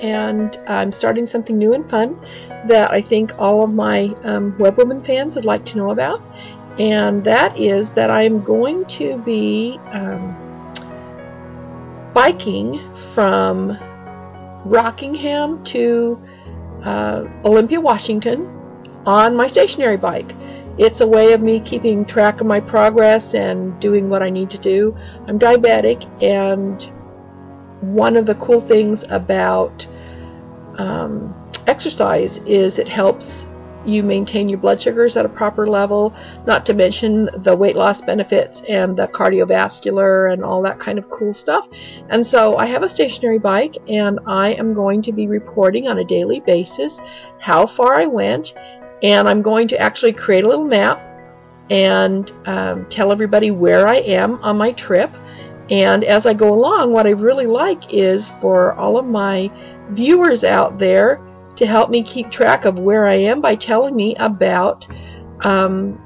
and I'm starting something new and fun that I think all of my um, Webwoman fans would like to know about. And that is that I'm going to be um, biking from Rockingham to uh, Olympia, Washington on my stationary bike. It's a way of me keeping track of my progress and doing what I need to do. I'm diabetic and one of the cool things about um, exercise is it helps you maintain your blood sugars at a proper level, not to mention the weight loss benefits and the cardiovascular and all that kind of cool stuff. And so I have a stationary bike and I am going to be reporting on a daily basis how far I went and I'm going to actually create a little map and um, tell everybody where I am on my trip. And as I go along, what I really like is for all of my viewers out there to help me keep track of where I am by telling me about um,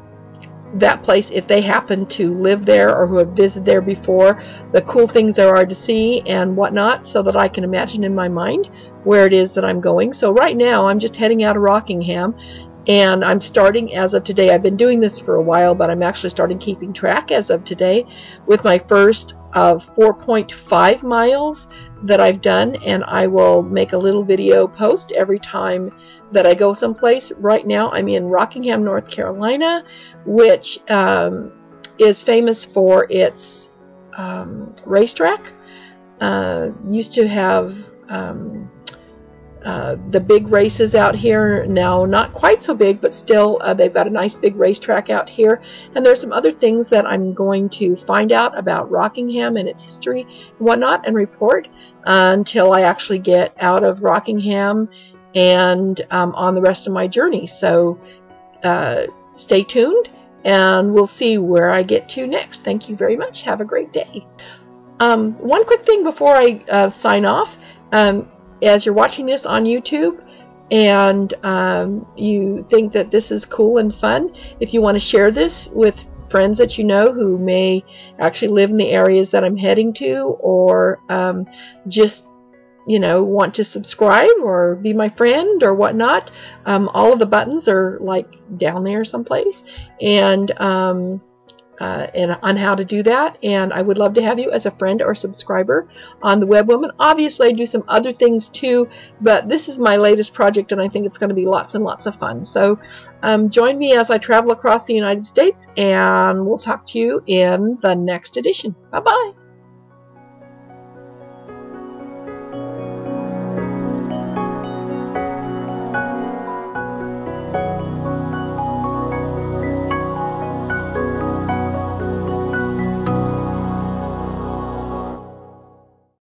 that place if they happen to live there or who have visited there before, the cool things there are to see and whatnot, so that I can imagine in my mind where it is that I'm going. So right now I'm just heading out of Rockingham and I'm starting as of today. I've been doing this for a while, but I'm actually starting keeping track as of today with my first of 4.5 miles that I've done and I will make a little video post every time that I go someplace. Right now I'm in Rockingham, North Carolina, which um, is famous for its um, racetrack. Uh, used to have um, uh, the big races out here. Now not quite so big but still uh, they've got a nice big racetrack out here. And there's some other things that I'm going to find out about Rockingham and its history and whatnot and report uh, until I actually get out of Rockingham and um, on the rest of my journey. So uh, stay tuned and we'll see where I get to next. Thank you very much. Have a great day. Um, one quick thing before I uh, sign off. Um, as you're watching this on YouTube and um, you think that this is cool and fun, if you want to share this with friends that you know who may actually live in the areas that I'm heading to or um, just you know want to subscribe or be my friend or whatnot um, all of the buttons are like down there someplace. And um, uh, and on how to do that. And I would love to have you as a friend or subscriber on the Webwoman. Obviously, I do some other things too, but this is my latest project, and I think it's going to be lots and lots of fun. So um, join me as I travel across the United States, and we'll talk to you in the next edition. Bye-bye.